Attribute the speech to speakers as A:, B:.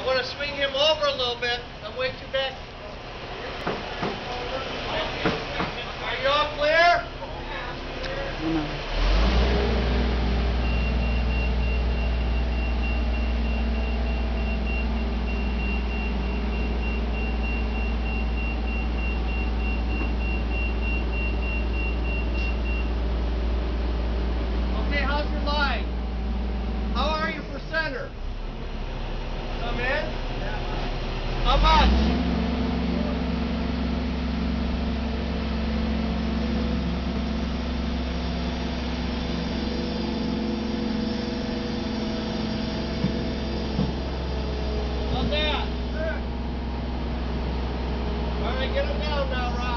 A: I want to swing him over a little bit. I'm way too back. Are you all clear? Okay, how's your line? How are you for center? man. How much? Get him down now, Rob.